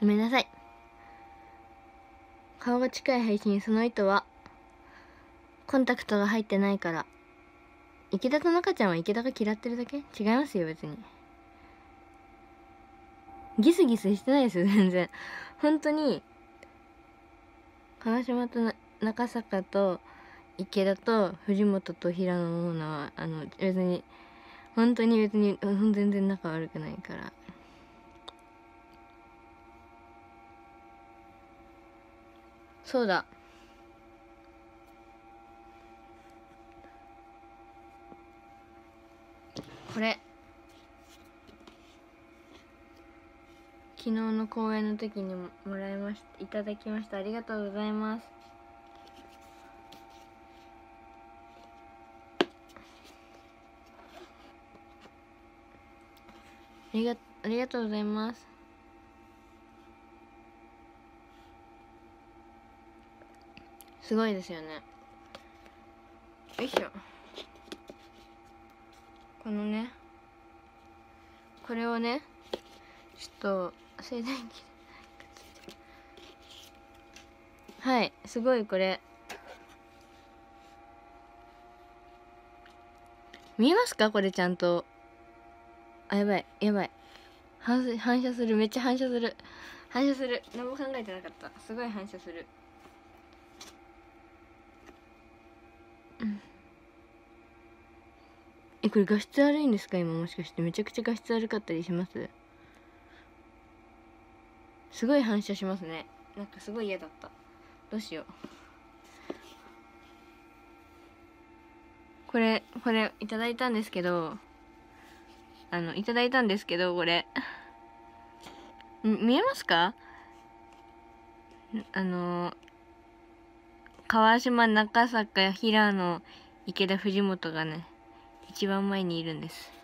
ごめんなさい。顔が近い配信その意図はコンタクトが入ってないから池田と中ちゃんは池田が嫌ってるだけ？違いますよ別に。ギスギスしてないですよ全然。本当に川島と中坂と池田と藤本と平野の女はあの別に本当に別に全然仲悪くないから。そうだ。これ。昨日の公演の時にももらいました。いただきました。ありがとうございます。ありがありがとうございます。すごいですよね。よいしょ。このねこれをねちょっと静電気はいすごいこれ。見えますか？これちゃんと。あやばいやばい。反反射する。めっちゃ反射する。反射する。何も考えてなかった。すごい反射するうんえこれ画質悪いんですか？今もしかして。めちゃくちゃ画質悪かったりします？すごい反射しますね。なんかすごい嫌だった。どうしよう。これこれいただいたんですけどあのいただいたんですけどこれ。見えますか？あの川島中坂平野池田藤本がね一番前にいるんです。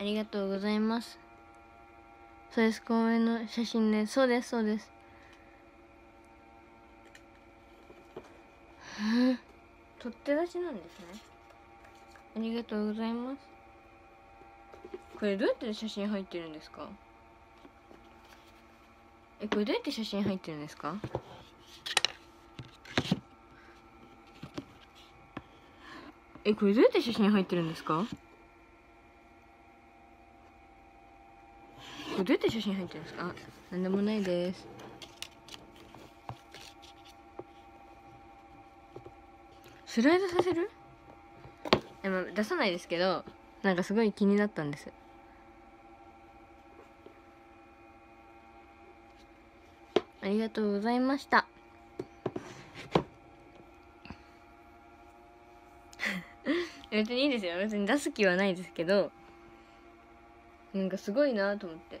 ありがとうございます。そうです公園の写真ですそうですそうです。取っ手出しなんですね。ありがとうございます。これどうやって写真入ってるんですか？えこれどうやって写真入ってるんですか？えこれどうやって写真入ってるんですか？これどうやって写真入ってるんですか？なんでもないです。スライドさせる？でも出さないですけどなんかすごい気になったんです。りがとうございました。別にいいですよ。別に出す気はないですけどなんかすごいなと思って。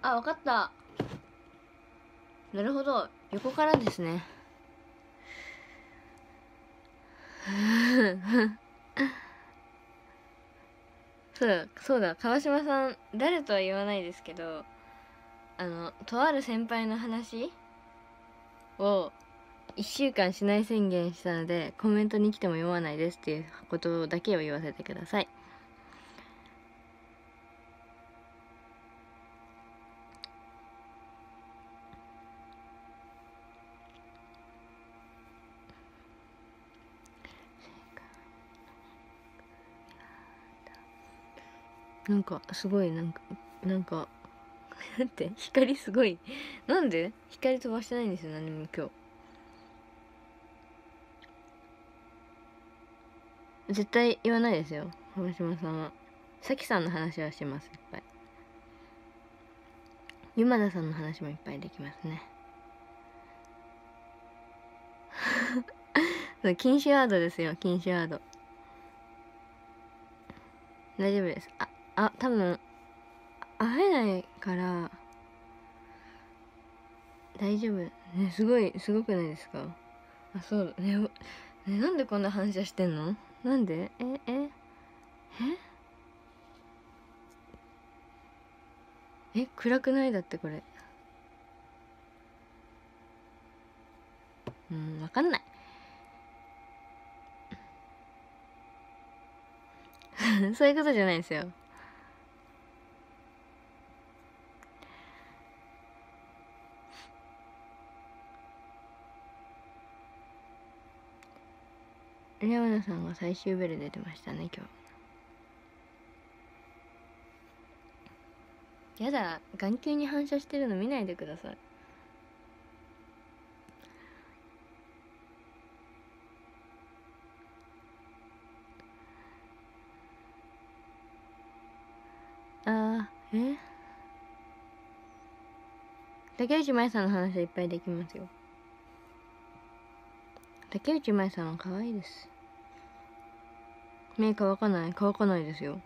あわかった。なるほど。横からですね。そうだそうだ川島さん誰とは言わないですけどあのとある先輩の話を1週間しない宣言したのでコメントに来ても読まないですっていうことだけを言わせてください。なんかすごいなんかなんか だって光すごい。なんで？光飛ばしてないんですよ何も今日。絶対言わないですよ浜島さんは。さきさんの話はしますいっぱい。ゆまださんの話もいっぱいできますね。禁止ワードですよ禁止ワード。大丈夫です。ああ多分会えないから大丈夫。ねすごいすごくないですか？あそうねねなんでこんな反射してんの？なんで？ええ？え？え暗くないだってこれ。うん分かんない。そういうことじゃないですよ。山田さんが最終ベル出てましたね今日。やだ眼球に反射してるの見ないでください。あーえ？竹内舞さんの話はいっぱいできますよ。竹内舞さんは可愛いです。目乾かない。乾かないですよ。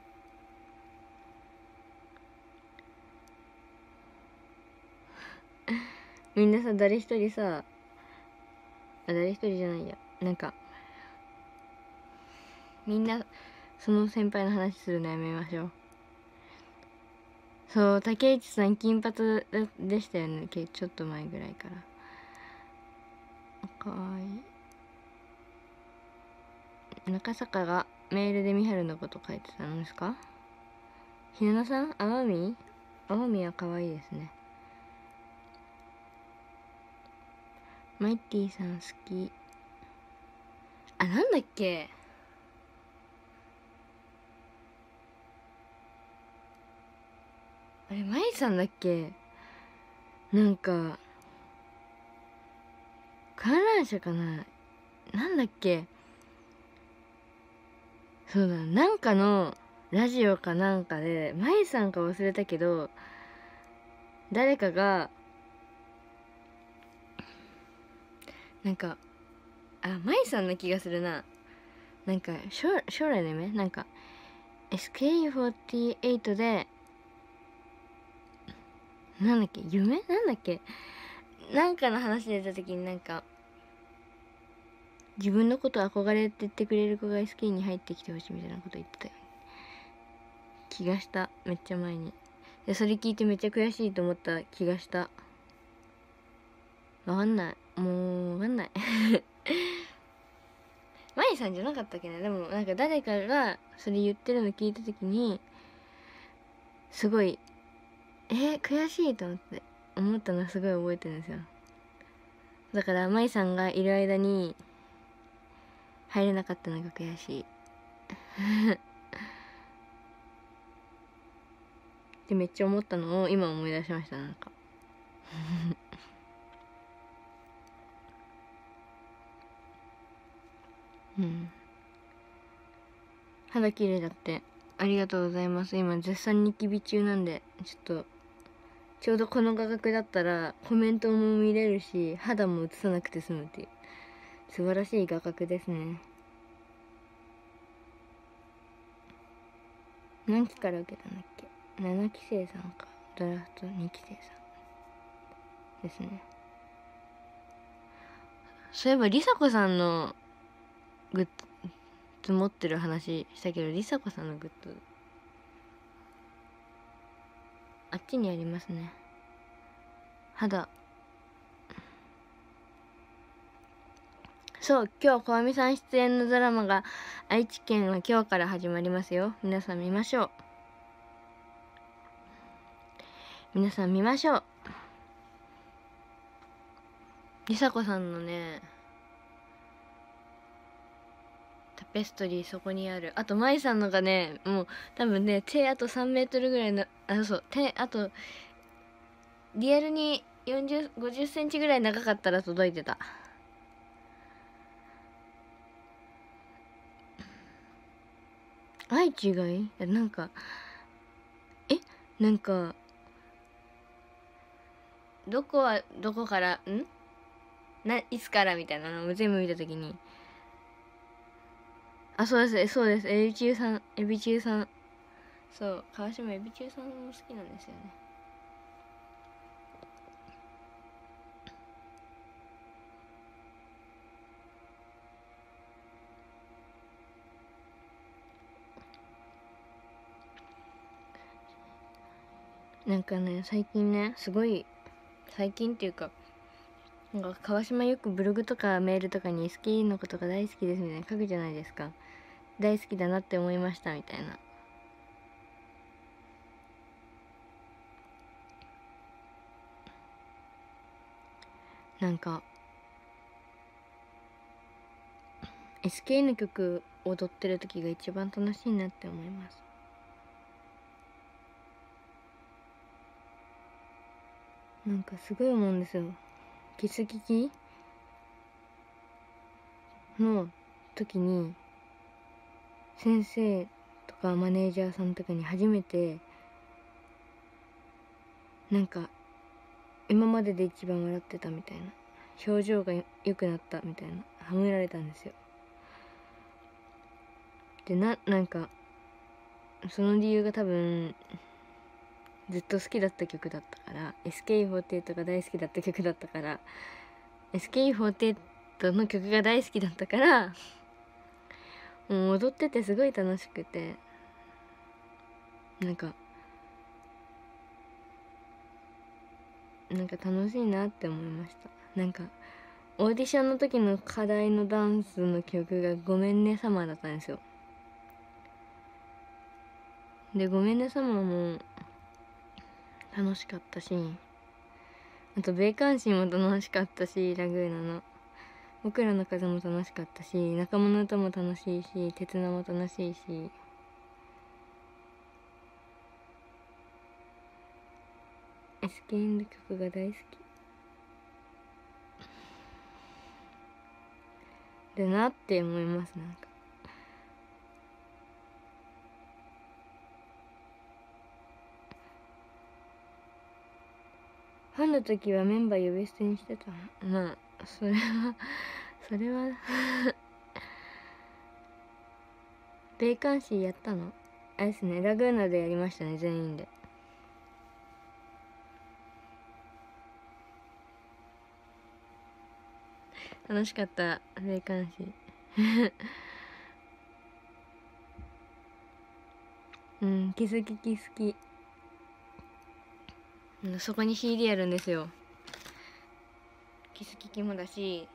みんなさ誰一人さあ誰一人じゃないや。なんかみんなその先輩の話するのやめましょう。そう竹内さん金髪でしたよね。ちょっと前ぐらいから。かわいい。中坂がメールで美春のこと書いてたんですか？ひなのさん青海？青海は可愛いですね。マイティさん好き。あなんだっけ？あれマイさんだっけ？なんか観覧車かな？なんだっけ？そうだなんかのラジオかなんかで舞さんか忘れたけど誰かがなんかあ舞さんの気がするな。なんか将将来の夢？なんか SK48 でなんだっけ？夢？なんだっけ？なんかの話出た時になんか自分のこと憧れて言ってくれる子が SK に入ってきてほしいみたいなこと言ってたよ気がした。めっちゃ前に。でそれ聞いてめっちゃ悔しいと思った。気がした。わかんない。もうわかんない。マイさんじゃなかったっけね？でもなんか誰かがそれ言ってるの聞いた時にすごいえー、悔しいと思って。思ったのすごい覚えてるんですよ。だから舞さんがいる間に入れなかったのが悔しい。ってめっちゃ思ったのを今思い出しましたなんか。うん。肌綺麗だって。ありがとうございます。今絶賛ニキビ中なんでちょっとちょうどこの画角だったらコメントも見れるし肌も映さなくて済むっていう。素晴らしい画角ですね。何期から受けたんだっけ？7期生さんかドラフト2期生さんですね。そういえばりさこさんのグッズ持ってる話したけどりさこさんのグッズあっちにありますね。肌。そう今日小網さん出演のドラマが愛知県は今日から始まりますよ。皆さん見ましょう。皆さん見ましょう。りさこさんのねタペストリーそこにある。あと舞さんのがねもう多分ね手あと3メートルぐらいのあそう手あとリアルに40 50センチぐらい長かったら届いてた。愛違いなんかえ？なんかどこはどこからん？ないつからみたいなのを全部見た時に。あそうです。そうです。エビ中さんエビ中さん。そう川島エビ中さんも好きなんですよね。なんかね最近ねすごい最近っていうかなんか川島よくブログとかメールとかに SKE のことが大好きですみたいな書くじゃないですか。大好きだなって思いましたみたいな。なんか SK の曲踊ってる時が一番楽しいなって思います。なんかすごい思うんですよ。キス聞きの時に先生とかマネージャーさんとかに初めてなんか今までで一番笑ってたみたいな表情が良くなったみたいなはめられたんですよ。でななんかその理由が多分ずっと好きだった曲だったから SK48 が大好きだった曲だったから SK48 の曲が大好きだったからもう踊っててすごい楽しくてなんかなんか楽しいなって思いました。なんかオーディションの時の課題のダンスの曲が「ごめんねサマー」だったんですよ。で「ごめんねサマー」も楽しかったしあと米韓シーも楽しかったしラグーナの。僕らの風も楽しかったし仲間の歌も楽しいし鉄菜も楽しいし。エスケンド曲が大好き。だなって思いますなんか。ファンの時はメンバー呼び捨てにしてたまあそれはそれは米韓シーやったの？あれですねラグーナでやりましたね全員で。楽しかった米韓シー。うんキスキキ好き。そこに CD あるんですよ。キスキキもだし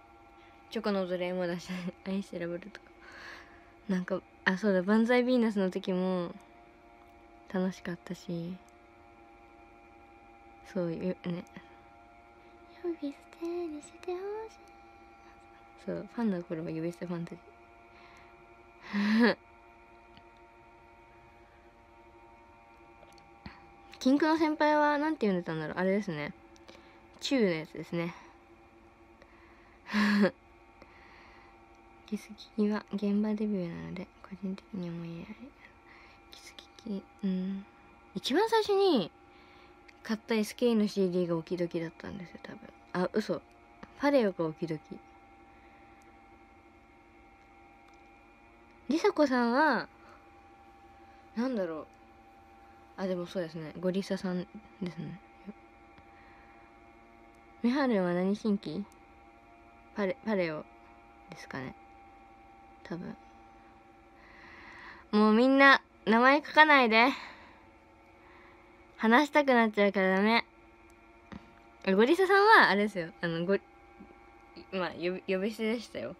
チョコの奴隷もだし アイスラブルとか。なんかあそうだ万歳ヴィーナスの時も楽しかったし。そういうね捨てにしてほしい。そうファンの頃は呼び捨てファンタジーキンクの先輩は何て呼んでたんだろう。あれですね。チューのやつですね。キスキキは現場デビューなので個人的に思いやりキスキキうん。一番最初に買った SK の CD がオキドキだったんですよ多分。あ嘘。パレオがオキドキりさこさんはなんだろう。あでもそうですね。ゴリサさんですね。メハルは何新規パレパレオですかね。多分。もうみんな名前書かないで。話したくなっちゃうからダメ。ゴリサさんはあれですよ。あのごまあ呼び呼び捨てでしたよ。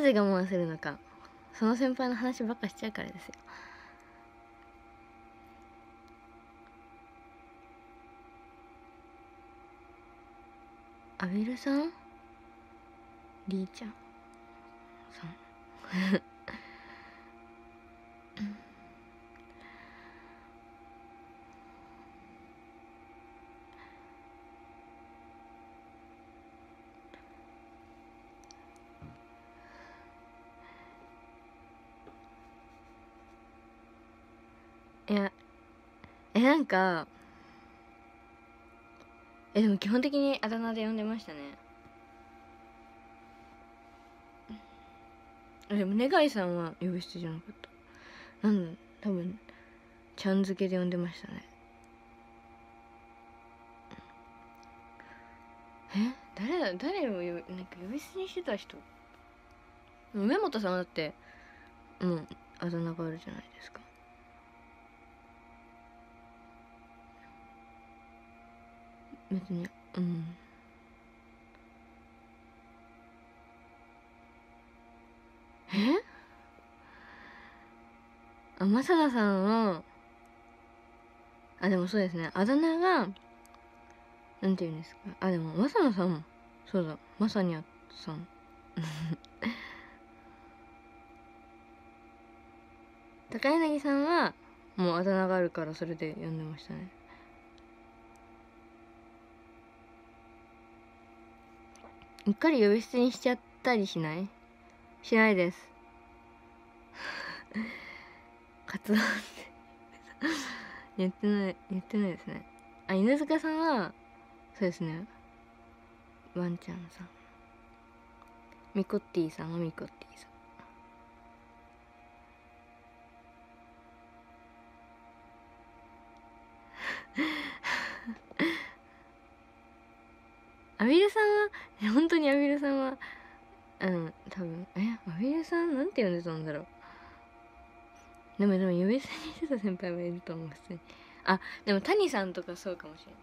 なぜ我慢するのかその先輩の話ばっかしちゃうからですよ。アベルさん？りーちゃんさんいやえなんかえでも基本的にあだ名で呼んでましたね。でも願いさんは呼び捨てじゃなかった。なん多分ちゃん付けで呼んでましたね。え誰だ誰を呼びなんか呼び捨てにしてた人？梅本さんはだってもうあだ名があるじゃないですか。別に。うん。え？あマサダさんはあでもそうですね。あだ名がなんて言うんですか？あでもマサダさんも。そうだまさにゃさん。高柳さんはもうあだ名があるからそれで呼んでましたね。うっかり呼び捨てにしちゃったりしない？しないです。活動って。言ってない言ってないですね。あ犬塚さんはそうですね。ワンちゃんさん。ミコッティさんはミコッティさん。アビルさんは 本当にアビルさんはうん多分えアビルさんなんて呼んでたんだろう。でもでも呼び捨てにしてた先輩はいると思う普通に。あでも谷さんとかそうかもしれない。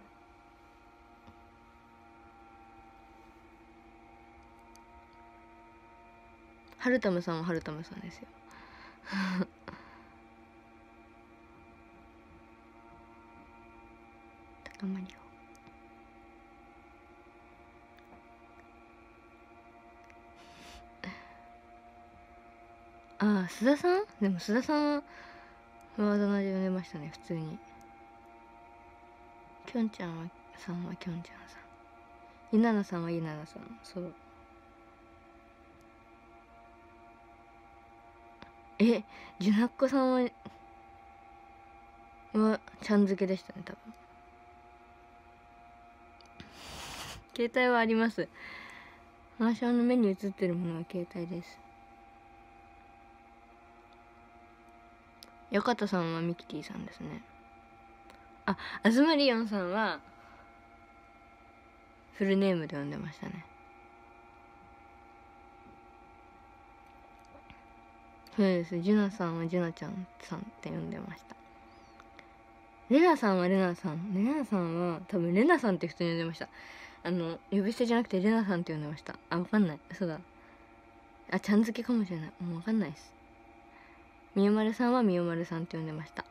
ハルタムさんはハルタムさんですよ。高まりを。ああ須田さん？でも須田さんはあだ名で呼んでましたね普通に。きょんちゃんはさんはきょんちゃんさん。ゆななさんはゆななさん。そう。えじゅなっこさんははちゃん付けでしたね多分。携帯はあります。マーシャの目に映ってるものは携帯です。よかったさんはミキティさんですね。ああずまりおんさんはフルネームで呼んでましたね。そうです。ジュナさんはジュナちゃんさんって呼んでました。レナさんはレナさん。レナさんは多分レナさんって普通に呼んでました。あの呼び捨てじゃなくてレナさんって呼んでました。あわかんない。そうだ。あちゃん付けかもしれない。もうわかんないです。みよまるさんはみよまるさんって呼んでました。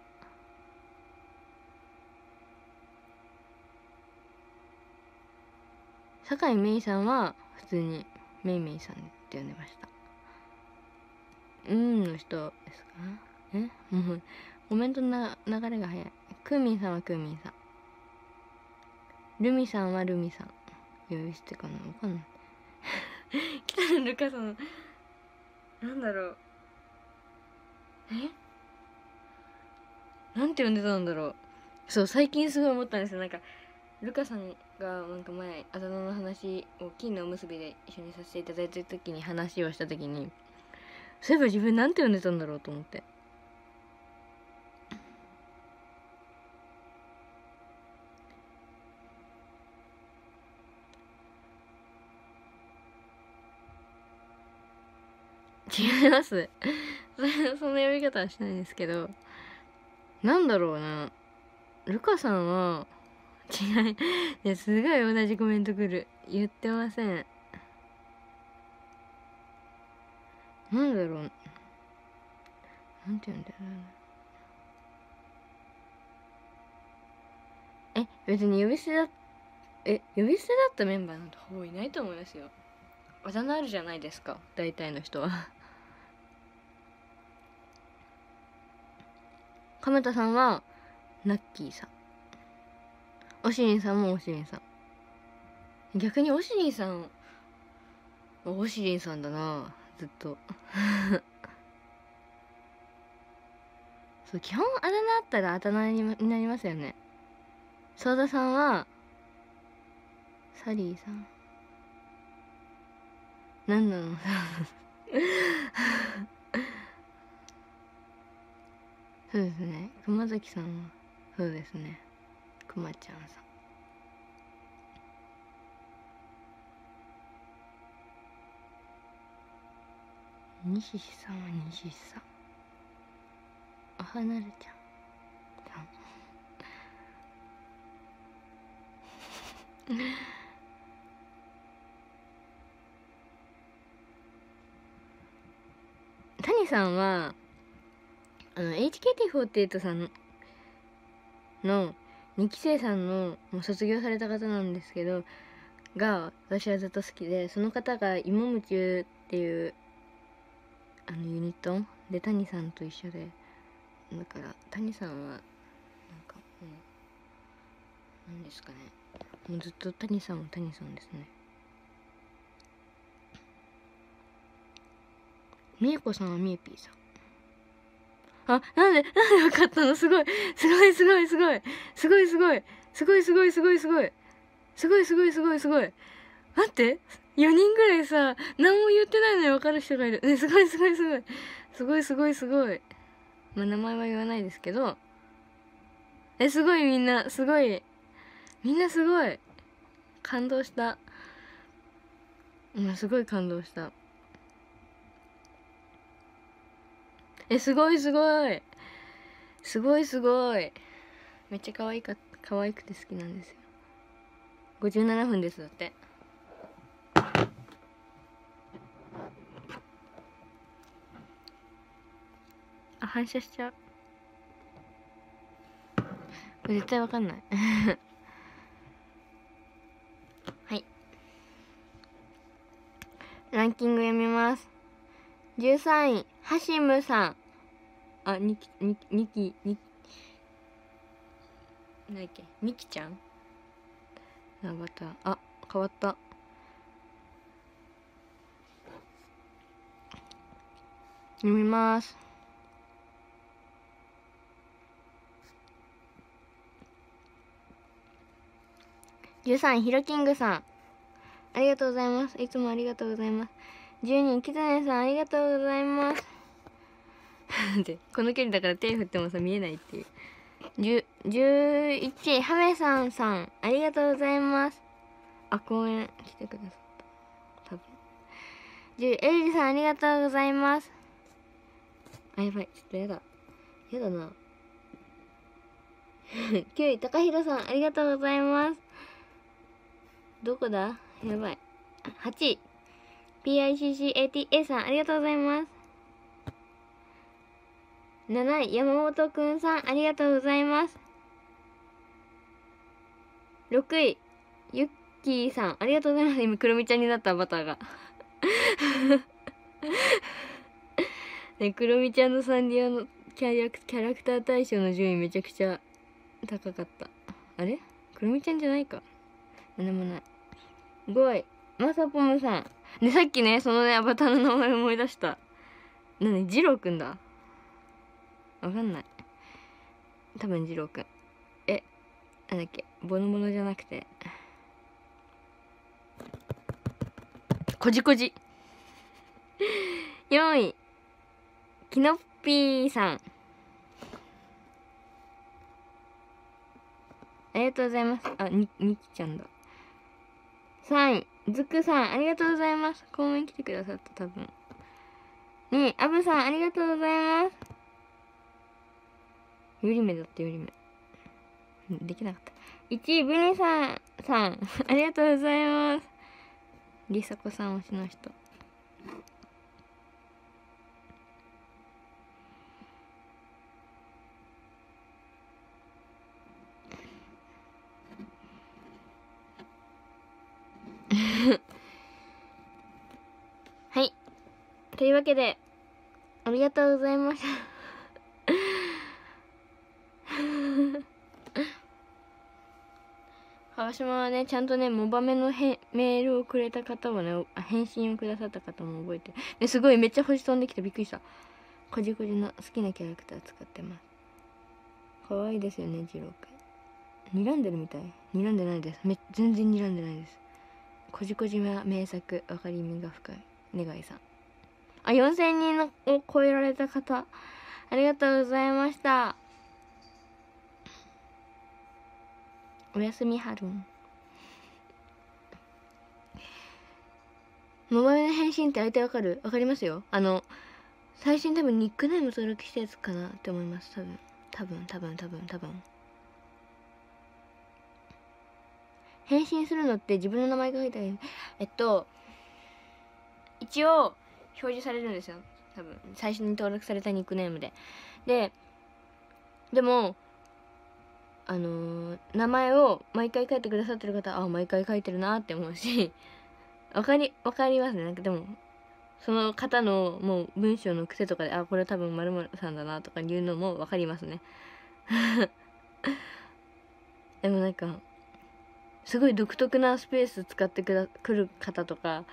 酒井めいさんは普通にめいめいさんって呼んでました。うんの人ですか？え？も うコメントの流れが早い。クーミンさんはクーミンさん。ルミさんはルミさん。呼び捨てかなわかんな？い北野ルカさんなんだろう。え？なんて呼んでたんだろう。そう最近すごい思ったんですよ。なんかルカさんがなんか前あだ名の話を金のおむすびで一緒にさせていただいた時に話をした時にそういえば自分なんて呼んでたんだろうと思って。違います。そんな呼び方はしないんですけどなんだろうな。ルカさんは違い。いやすごい同じコメントくる。言ってません。なんだろう。なんて言うんだろうえ別に呼び捨てだえ呼び捨てだったメンバーなんてほぼいないと思いますよ。あだ名あるじゃないですか。大体の人は。亀田さんはナッキーさん。おしりんさんもおしりんさん。逆におしりんさんおしりんさんだなずっと。そう基本あだ名あったらあだ名になりますよね。ソーダさんはサリーさん。何なの？そうですね。熊崎さんはそうですね。くまちゃんさん。西さんは西さん。あはなるちゃん。さん谷さんはあの HKT48 さんの2期生さんのもう卒業された方なんですけどが私はずっと好きでその方が「芋夢中」っていうあのユニットで谷さんと一緒でだから谷さんはなんかもう何ですかね。もうずっと谷さんも谷さんですね。みえこさんはみえぴーさん。あ、なんで、なんで分かったの？すごい。すごい、すごい、すごい。すごい、すごい。すごい、すごい、すごい、すごい。すごい、すごい、すごい、すごい。待って。4人ぐらいさ、何も言ってないのに分かる人がいる。ね、すごい、すごい、すごい。すごい、すごい、すごい。まあ、名前は言わないですけど。え、すごい、みんな。すごい。みんなすごい。感動した。今すごい感動した。えすごいすごい。すごいすごい。めっちゃ可愛いか可愛くて好きなんですよ。57分ですだって。あ反射しちゃう。絶対わかんない。はい。ランキング読みます。13位。ハシムさん。あにきににきに何だっけ？みきちゃん？あまた。あ変わった。読みます。13位ヒロキングさん。ありがとうございます。いつもありがとうございます。12人キツネさんありがとうございます。でこの距離だから手振ってもさ見えないっていう。11ハメさんさんありがとうございます。あ公園来てくださった。多分。10エリジさんありがとうございます。あやばい。ちょっとやだ。やだな。9位高弘さんありがとうございます。どこだ？やばい。8位 PICCATA さんありがとうございます。7位山本くんさんありがとうございます。6位ゆっきーさんありがとうございます。今くるみちゃんになったバターが。ねくるみちゃんのサンディアのキャラクキャラクター大賞の順位めちゃくちゃ高かった。あれ？くるみちゃんじゃないか。何もない。5位まさぽむさん。ねさっきねそのねアバターの名前思い出した。何ジローくんだ？わかんない。多分二郎くん。えなんだっけ？ボノボノじゃなくて。こじこじ。4位きのっぴーさん。ありがとうございます。あににきちゃんだ。3位ずくさんありがとうございます。公園来てくださった多分。2位あぶさんありがとうございます。ゆりめだってゆりめ。できなかった。1位、ブニさん、さん、ありがとうございます。りさこさん推しの人。はい。というわけで、ありがとうございました。川島はねちゃんとねモバメのへメールをくれた方をね返信をくださった方も覚えてる、ね、すごいめっちゃ星飛んできてびっくりした。こじこじの好きなキャラクター使ってます。可愛いですよね次郎くん睨んでるみたい。睨んでないです。め全然睨んでないです。こじこじは名作分かりみが深い。願いさん。あ4000人を超えられた方。ありがとうございました。おやすみはるん。モバイルの返信って相手わかる？わかりますよ。あの最新多分ニックネーム登録したやつかなって思います。多分。多分多分多分多分。返信するのって自分の名前が書いてある。えっと一応表示されるんですよ。多分。最初に登録されたニックネームで。ででもあのー名前を毎回書いてくださってる方あ毎回書いてるなって思うし わかりわかりますね。なんかでもその方のもう文章の癖とかであこれ多分〇〇さんだなとかいうのもわかりますね。でもなんかすごい独特なスペース使ってくだくる方とか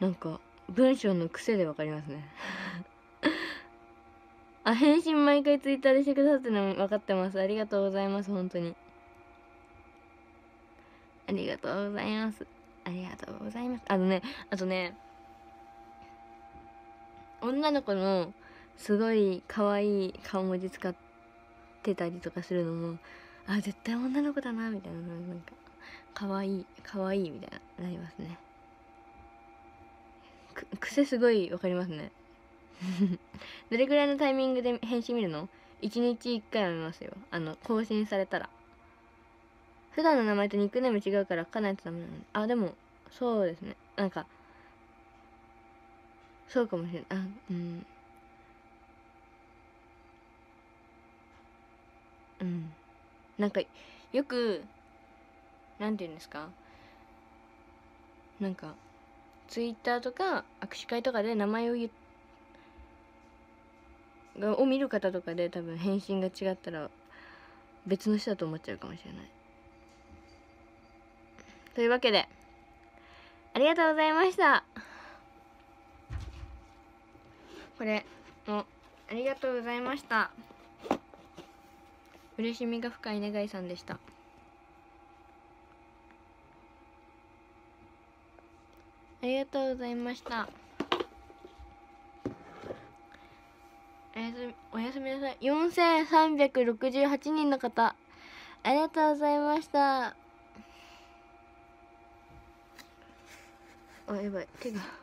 なんか文章の癖でわかりますね。あ返信毎回ツイッターでしてくださってるの分かってます。ありがとうございます。本当に。ありがとうございます。ありがとうございます。あのねあとね女の子のすごい可愛い顔文字使ってたりとかするのもあ絶対女の子だなみたいななんか可愛い可愛いみたいななりますね。癖すごいわかりますね。どれぐらいのタイミングで返信見るの ?1 日1回は見ますよ。あの更新されたら。普段の名前とニックネーム違うから書かないとダメなのあでもそうですね。なんかそうかもしれない。あうん。うん。なんかよくなんて言うんですか？なんかツイッターとか握手会とかで名前を言がを見る方とかで多分返信が違ったら別の人だと思っちゃうかもしれない。というわけでありがとうございました。これもありがとうございました。嬉しみが深い願いさんでした。ありがとうございました。やすみおやすみなさい。4368人の方。ありがとうございました。あやばい。手が。